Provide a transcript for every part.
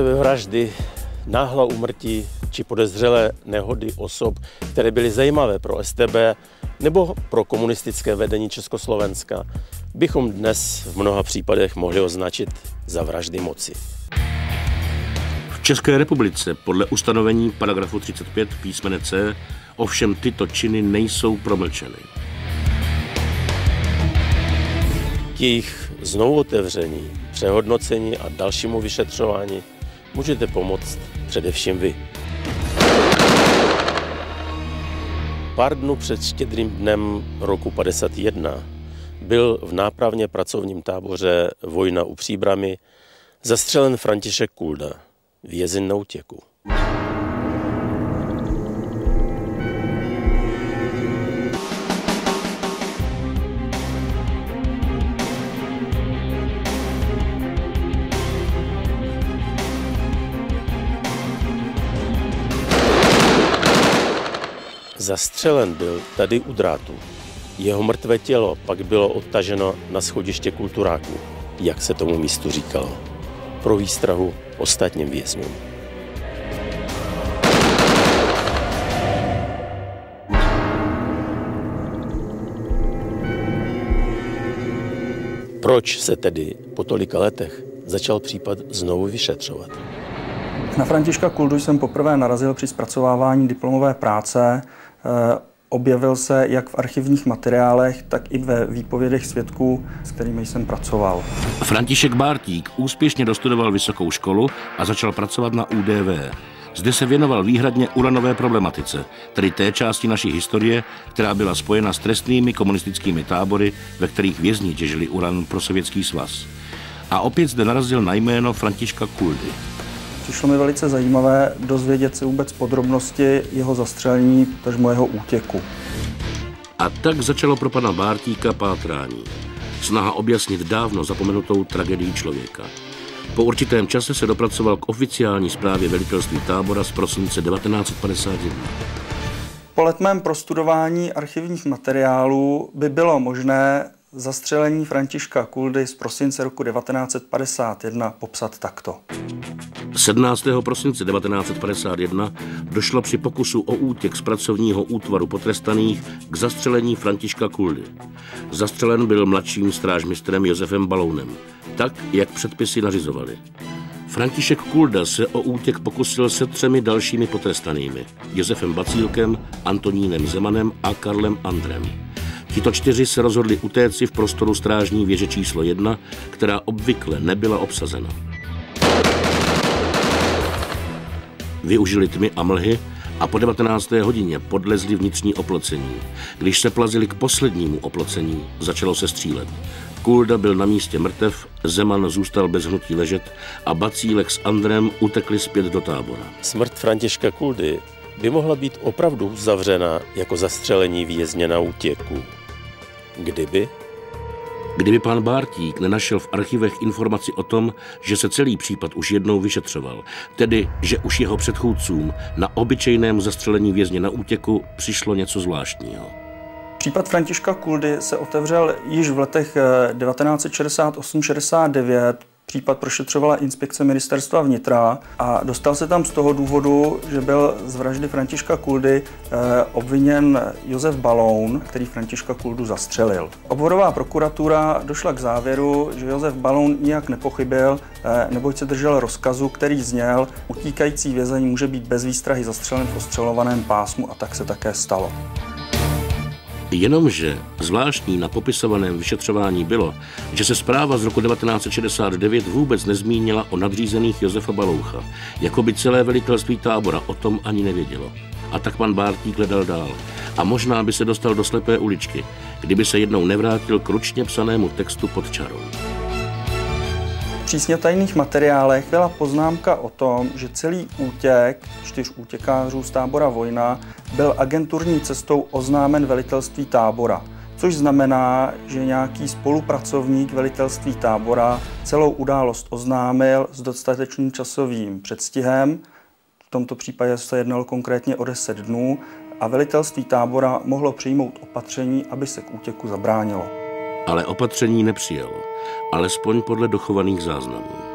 Sebevraždy, náhla umrtí či podezřelé nehody osob, které byly zajímavé pro STB nebo pro komunistické vedení Československa, bychom dnes v mnoha případech mohli označit za vraždy moci. V České republice podle ustanovení paragrafu 35 písmene C ovšem tyto činy nejsou promlčeny. K jejich znovu otevření, přehodnocení a dalšímu vyšetřování můžete pomoct především vy. Pár dnů před štědrým dnem roku 51 byl v nápravně pracovním táboře Vojna u Příbramy zastřelen František Kulda, vězeň na útěku. Zastřelen byl tady u drátu. Jeho mrtvé tělo pak bylo odtaženo na schodiště kulturáků, jak se tomu místu říkalo, pro výstrahu ostatním vězňům. Proč se tedy po tolika letech začal případ znovu vyšetřovat? Na Františka Kuldu jsem poprvé narazil při zpracovávání diplomové práce Eh, objevil se jak v archivních materiálech, tak i ve výpovědech svědků, s kterými jsem pracoval. František Bártík úspěšně dostudoval vysokou školu a začal pracovat na UDV. Zde se věnoval výhradně uranové problematice, tedy té části naší historie, která byla spojena s trestnými komunistickými tábory, ve kterých vězni těžili uran pro sovětský svaz. A opět zde narazil na jméno Františka Kuldy. Přišlo mi velice zajímavé dozvědět se vůbec podrobnosti jeho zastřelení, tažmo jeho útěku. A tak začalo pro pana Bártíka pátrání. Snaha objasnit dávno zapomenutou tragedii člověka. Po určitém čase se dopracoval k oficiální zprávě velitelství tábora z prosince 1951. Po letmém prostudování archivních materiálů by bylo možné zastřelení Františka Kuldy z prosince roku 1951 popsat takto. 17. prosince 1951 došlo při pokusu o útěk z pracovního útvaru potrestaných k zastřelení Františka Kuldy. Zastřelen byl mladším strážmistrem Josefem Balounem, tak, jak předpisy nařizovali. František Kulda se o útěk pokusil se třemi dalšími potrestanými, Josefem Bacílkem, Antonínem Zemanem a Karlem Andrem. Tito čtyři se rozhodli utéci v prostoru strážní věže číslo jedna, která obvykle nebyla obsazena. Využili tmy a mlhy a po 19. hodině podlezli vnitřní oplocení. Když se plazili k poslednímu oplocení, začalo se střílet. Kulda byl na místě mrtev, Zeman zůstal bez hnutí ležet a Bacílek s Andrem utekli zpět do tábora. Smrt Františka Kuldy by mohla být opravdu zavřena jako zastřelení vězně na útěku. Kdyby? Kdyby pan Bártík nenašel v archivech informaci o tom, že se celý případ už jednou vyšetřoval, tedy že už jeho předchůdcům na obyčejném zastřelení vězně na útěku přišlo něco zvláštního. Případ Františka Kuldy se otevřel již v letech 1968-69 eh, Případ prošetřovala inspekce ministerstva vnitra a dostal se tam z toho důvodu, že byl z vraždy Františka Kuldy eh, obviněn Josef Baloun, který Františka Kuldu zastřelil. Obvodová prokuratura došla k závěru, že Josef Baloun nijak nepochybil, eh, neboť se držel rozkazu, který zněl, utíkající vězeň může být bez výstrahy zastřelen v ostřelovaném pásmu a tak se také stalo. Jenomže zvláštní na popisovaném vyšetřování bylo, že se zpráva z roku 1969 vůbec nezmínila o nadřízených Josefa Baloucha, jako by celé velitelství tábora o tom ani nevědělo. A tak pan Bártík hledal dál. A možná by se dostal do slepé uličky, kdyby se jednou nevrátil k ručně psanému textu pod čarou přísně tajných materiálech byla poznámka o tom, že celý útěk čtyř útěkářů z tábora Vojna byl agenturní cestou oznámen velitelství tábora. Což znamená, že nějaký spolupracovník velitelství tábora celou událost oznámil s dostatečným časovým předstihem. V tomto případě se jednalo konkrétně o 10 dnů a velitelství tábora mohlo přijmout opatření, aby se k útěku zabránilo. Ale opatření nepřijalo alespoň podle dochovaných záznamů.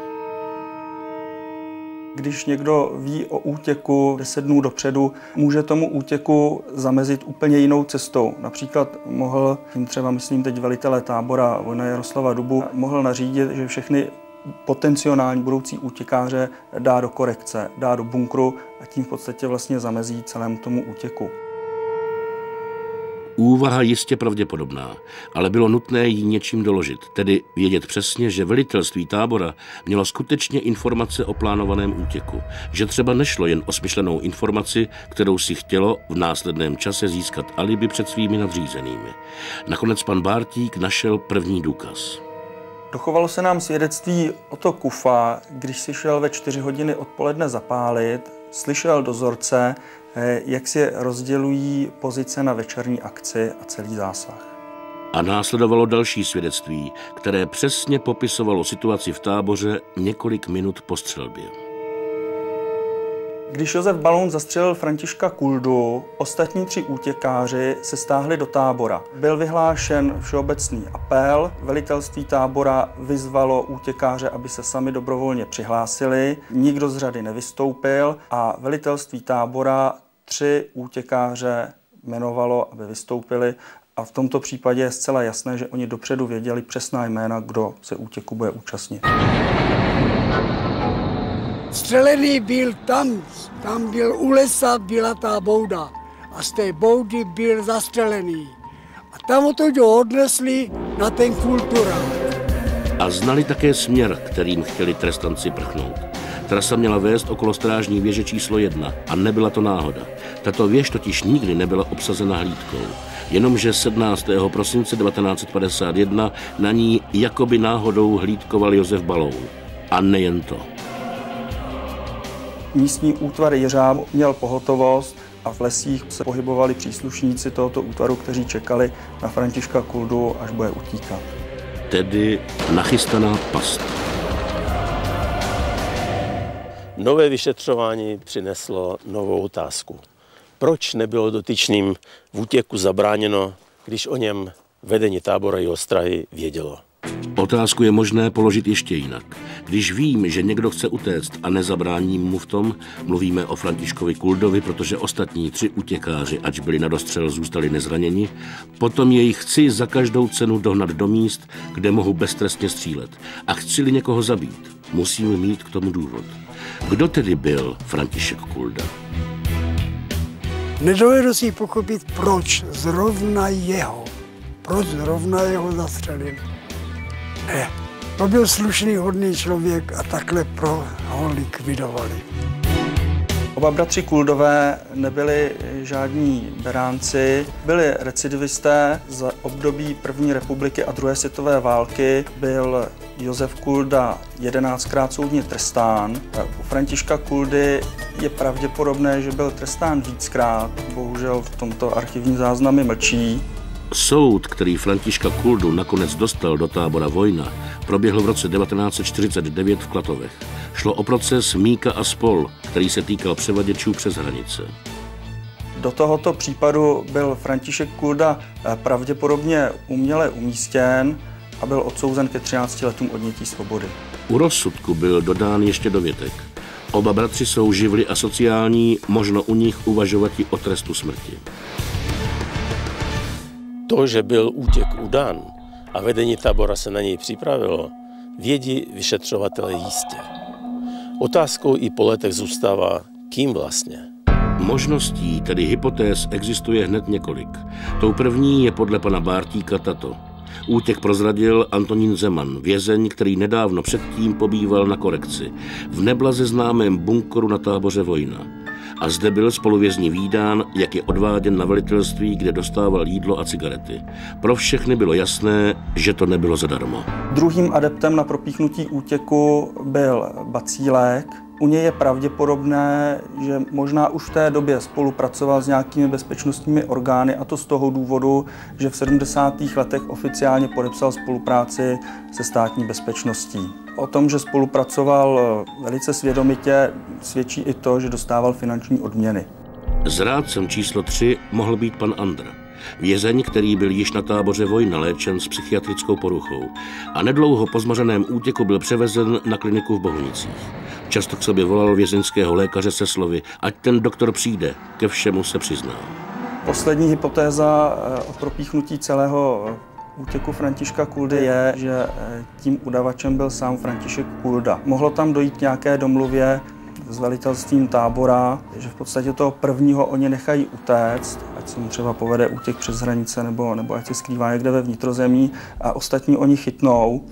Když někdo ví o útěku 10 dnů dopředu, může tomu útěku zamezit úplně jinou cestou. Například mohl, tím třeba myslím teď velitele tábora Vojna Jaroslava Dubu, mohl nařídit, že všechny potenciální budoucí útěkáře dá do korekce, dá do bunkru a tím v podstatě vlastně zamezí celému tomu útěku. Úvaha jistě pravděpodobná, ale bylo nutné ji něčím doložit, tedy vědět přesně, že velitelství tábora mělo skutečně informace o plánovaném útěku, že třeba nešlo jen o smyšlenou informaci, kterou si chtělo v následném čase získat alibi před svými nadřízenými. Nakonec pan Bártík našel první důkaz. Dochovalo se nám svědectví o to Kufa, když si šel ve čtyři hodiny odpoledne zapálit, slyšel dozorce, eh, jak si rozdělují pozice na večerní akci a celý zásah. A následovalo další svědectví, které přesně popisovalo situaci v táboře několik minut po střelbě. Když Josef Balón zastřelil Františka Kuldu, ostatní tři útěkáři se stáhli do tábora. Byl vyhlášen všeobecný apel, velitelství tábora vyzvalo útěkáře, aby se sami dobrovolně přihlásili, nikdo z řady nevystoupil a velitelství tábora tři útěkáře jmenovalo, aby vystoupili a v tomto případě je zcela jasné, že oni dopředu věděli přesná jména, kdo se útěku bude účastnit. Střelený byl tam, tam byl u lesa, byla ta bouda. A z té boudy byl zastřelený. A tam to odnesli na ten kulturál. A znali také směr, kterým chtěli trestanci prchnout. Trasa měla vést okolo strážní věže číslo jedna a nebyla to náhoda. Tato věž totiž nikdy nebyla obsazena hlídkou. Jenomže 17. prosince 1951 na ní jakoby náhodou hlídkoval Josef Balou. A nejen to. Místní útvar Jeřáb měl pohotovost a v lesích se pohybovali příslušníci tohoto útvaru, kteří čekali na Františka Kuldu, až bude utíkat. Tedy nachystaná past. Nové vyšetřování přineslo novou otázku. Proč nebylo dotyčným v útěku zabráněno, když o něm vedení tábora i ostrahy vědělo? Otázku je možné položit ještě jinak. Když vím, že někdo chce utéct a nezabráním mu v tom, mluvíme o Františkovi Kuldovi, protože ostatní tři utěkáři, ač byli na dostřel, zůstali nezraněni, potom jej chci za každou cenu dohnat do míst, kde mohu beztrestně střílet. A chci-li někoho zabít, musím mít k tomu důvod. Kdo tedy byl František Kulda? Nedovedu si pochopit, proč zrovna jeho, proč zrovna jeho zastřelili. Ne, to byl slušný, hodný člověk a takhle pro ho likvidovali. Oba bratři Kuldové nebyli žádní beránci, byli recidivisté. Z období první republiky a druhé světové války byl Josef Kulda 11krát soudně trestán. U Františka Kuldy je pravděpodobné, že byl trestán víckrát. Bohužel v tomto archivní záznamy mlčí. Soud, který Františka Kuldu nakonec dostal do tábora Vojna, proběhl v roce 1949 v Klatovech. Šlo o proces Míka a spol, který se týkal převaděčů přes hranice. Do tohoto případu byl František Kulda eh, pravděpodobně uměle umístěn a byl odsouzen ke 13 letům odnětí svobody. U rozsudku byl dodán ještě dovětek. Oba bratři jsou živli a sociální, možno u nich uvažovat i o trestu smrti. To, že byl útěk udán a vedení tábora se na něj připravilo, vědí vyšetřovatele jistě. Otázkou i po letech zůstává, kým vlastně. Možností, tedy hypotéz, existuje hned několik. Tou první je podle pana Bártíka tato. Útěk prozradil Antonín Zeman, vězeň, který nedávno předtím pobýval na korekci v neblaze známém bunkoru na táboře Vojna a zde byl spoluvězní výdán, jak je odváděn na velitelství, kde dostával jídlo a cigarety. Pro všechny bylo jasné, že to nebylo zadarmo. Druhým adeptem na propíchnutí útěku byl Bacílek, u něj je pravděpodobné, že možná už v té době spolupracoval s nějakými bezpečnostními orgány a to z toho důvodu, že v 70. letech oficiálně podepsal spolupráci se státní bezpečností. O tom, že spolupracoval eh, velice svědomitě, svědčí i to, že dostával finanční odměny. Zrádcem číslo 3 mohl být pan Andr. Vězeň, který byl již na táboře Vojna léčen s psychiatrickou poruchou a nedlouho po zmařeném útěku byl převezen na kliniku v Bohunicích. Často k sobě volal vězeňského lékaře se slovy, ať ten doktor přijde, ke všemu se přizná. Poslední hypotéza eh, o propíchnutí celého eh, útěku Františka Kuldy je, že eh, tím udavačem byl sám František Kulda. Mohlo tam dojít nějaké domluvě s velitelstvím tábora, že v podstatě toho prvního oni nechají utéct, ať se mu třeba povede útěk přes hranice nebo, nebo ať se skrývá někde ve vnitrozemí a ostatní oni chytnou.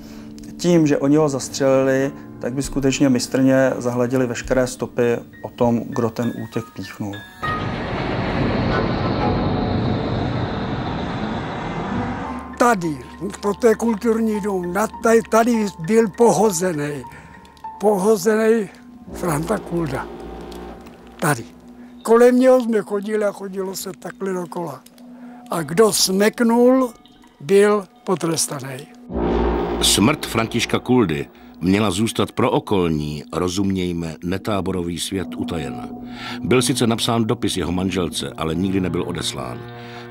Tím, že oni ho zastřelili, tak by skutečně mistrně zahledili veškeré stopy o tom, kdo ten útěk píchnul. Tady, pro té kulturní dům, tady, tady byl pohozený. Pohozený Franta Kulda. Tady. Kolem něho jsme chodili a chodilo se takhle dokola. A kdo smeknul, byl potrestaný. Smrt Františka Kuldy měla zůstat pro okolní, rozumějme, netáborový svět utajena. Byl sice napsán dopis jeho manželce, ale nikdy nebyl odeslán.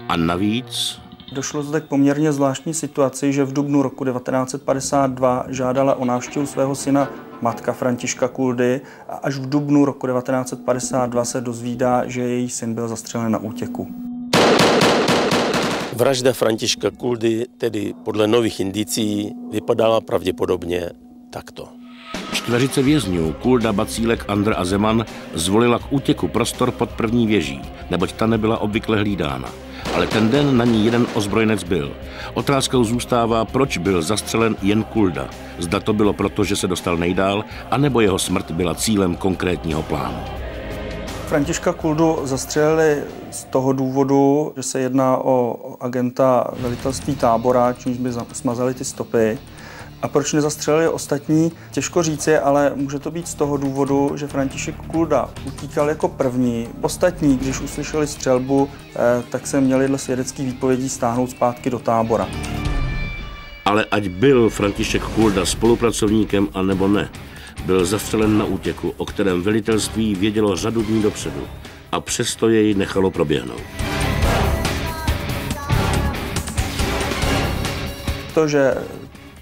A navíc... Došlo zde k poměrně zvláštní situaci, že v dubnu roku 1952 žádala o návštěvu svého syna matka Františka Kuldy a až v dubnu roku 1952 se dozvídá, že její syn byl zastřelen na útěku. Vražda Františka Kuldy tedy podle nových indicí vypadala pravděpodobně takto. Čtveřice vězňů Kulda, Bacílek, Andr a Zeman zvolila k útěku prostor pod první věží, neboť ta nebyla obvykle hlídána. Ale ten den na ní jeden ozbrojenec byl. Otázkou zůstává, proč byl zastřelen jen Kulda. Zda to bylo proto, že se dostal nejdál, anebo jeho smrt byla cílem konkrétního plánu. Františka Kuldu zastřelili z toho důvodu, že se jedná o agenta velitelství tábora, čímž by smazali ty stopy. A proč nezastřelili ostatní? Těžko říci, ale může to být z toho důvodu, že František Kulda utíkal jako první. Ostatní, když uslyšeli střelbu, eh, tak se měli dle svědeckých výpovědí stáhnout zpátky do tábora. Ale ať byl František Kulda spolupracovníkem a nebo ne, byl zastřelen na útěku, o kterém velitelství vědělo řadu dní dopředu a přesto jej nechalo proběhnout. To, že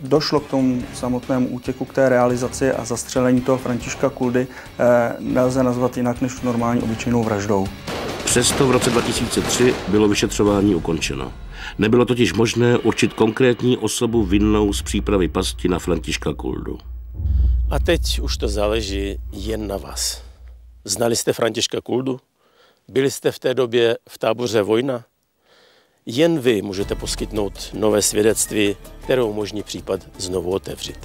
došlo k tomu samotnému útěku, k té realizaci a zastřelení toho Františka Kuldy, eh, nelze nazvat jinak než normální obyčejnou vraždou. Přesto v roce 2003 bylo vyšetřování ukončeno. Nebylo totiž možné určit konkrétní osobu vinnou z přípravy pasti na Františka Kuldu. A teď už to záleží jen na vás. Znali jste Františka Kuldu? Byli jste v té době v táboře Vojna? Jen vy můžete poskytnout nové svědectví, které umožní případ znovu otevřít.